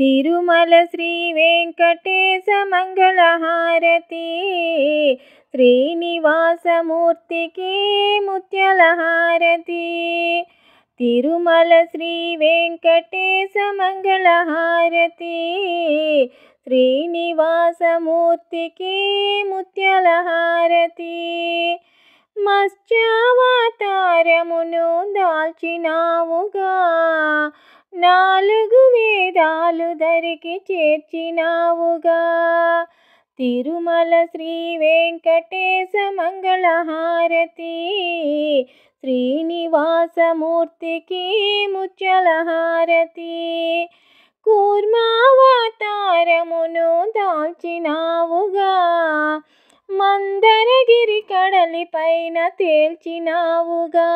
తిరుమల శ్రీ వెంకటేశ మంగళహారతి. శ్రీనివాసమూర్తికి ముత్యలహారతి. తిరుమల శ్రీ వెంకటేశ మంగళహారతి. శ్రీనివాసమూర్తికి ముత్యలహారతి. మత్స్యావతారమును దాల్చినావుగా. నాలుగు వేదాలు ధరికి చేర్చినావుగా. తిరుమల శ్రీ వెంకటేశ మంగళహారతి శ్రీనివాసమూర్తికి ముచ్చలహారతి. హారతి కూర్మావతారమును దాల్చినావుగా. మందరగిరి కడలి పైన తేల్చినావుగా.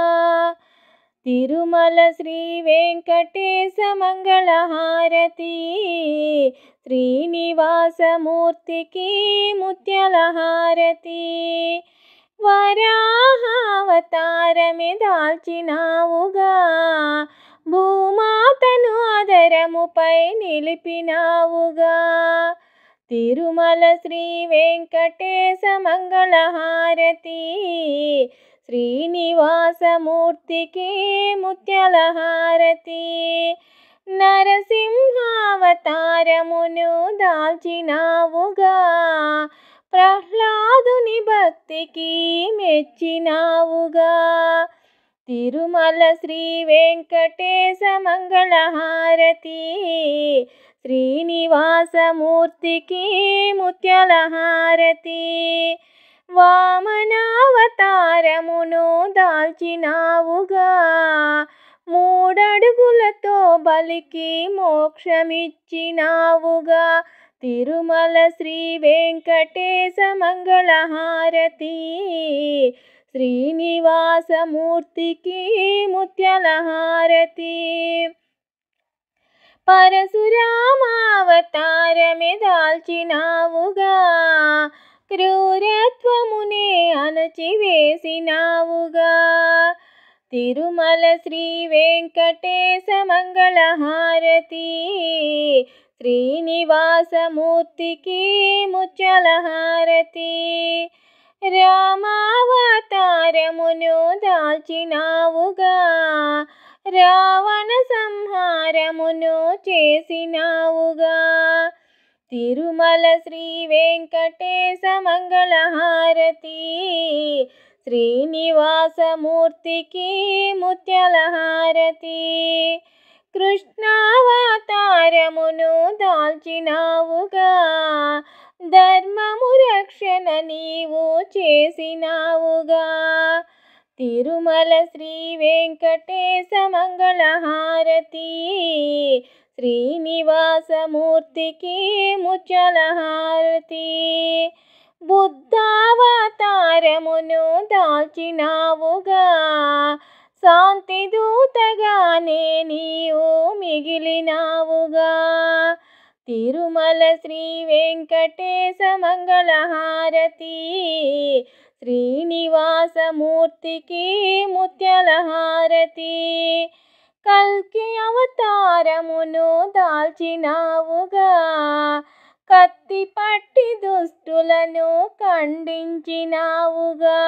తిరుమల శ్రీ వెంకటేశ మంగళహారతి శ్రీనివాసమూర్తికి ముత్యలహారతి. వరాహావతారమే దాల్చినావుగా భూమాతను అదరముపై నిలిపినావుగా. తిరుమల శ్రీ వెంకటేశ మంగళహారతి శ్రీనివాసమూర్తికి ముత్యలహారతి నరసింహావతారమును దాల్చినావుగా ప్రహ్లాదుని భక్తికి మెచ్చినావుగా తిరుమల శ్రీ వెంకటేశ మంగళహారతి శ్రీనివాసమూర్తికి ముత్యలహారతి వామనావతారమును దాల్చినావుగా. మూడడుగులతో బలికి మోక్షమిచ్చినావుగా. తిరుమల శ్రీ వెంకటేశ మంగళహారతి. శ్రీనివాసమూర్తికి ముత్యలహారతి. పరశురామావతారమే దాల్చినావుగా. క్రూరత్వమునే అణచివేసినావుగా. తిరుమల శ్రీ వెంకటేశ మంగళహారతి. శ్రీనివాసమూర్తికి ముచ్చలహారతి. రామావతారమును దాల్చినావుగా. రావణ సంహారమును చేసినావుగా. తిరుమల శ్రీ వెంకటేశ మంగళహారతి శ్రీనివాసమూర్తికి ముత్యలహారతి. కృష్ణావతారమును దాల్చినావుగా. ధర్మము రక్షణ నీవు చేసినావుగా. తిరుమల శ్రీ వెంకటేశ మంగళహారతి శ్రీనివాసమూర్తికి ముచ్చలహారతి. బుద్ధావతారమును దాల్చినావుగా. శాంతి దూతగానే నీవు మిగిలినావుగా. తిరుమల శ్రీ వెంకటేశ మంగళహారతి శ్రీనివాసమూర్తికి ముత్యలహారతి. కల్కి అవతారమును దాల్చినావుగా. కత్తి పట్టి దుష్టులను ఖండించినావుగా.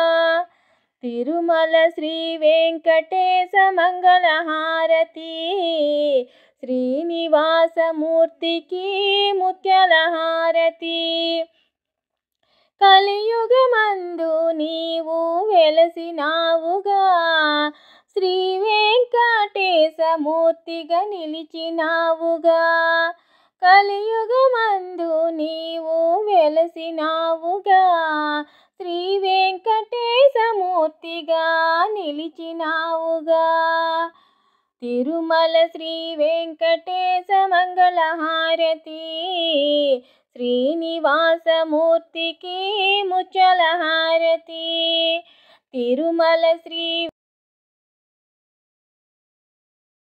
తిరుమల శ్రీ వెంకటేశ మంగళహారతి. శ్రీనివాసమూర్తికి ముత్యలహారతి. కలియుగమందు నీవు వెలసినావుగా. శ్రీ వెంకటేశమూర్తిగా నిలిచినావుగా. కలియుగమందు నీవు వెలసినావుగా. శ్రీ వెంకటేశమూర్తిగా నిలిచినావుగా. తిరుమల శ్రీ వెంకటేశ మంగళహారతి. శ్రీనివాసమూర్తికి ముచ్చలహారతి. తిరుమల శ్రీ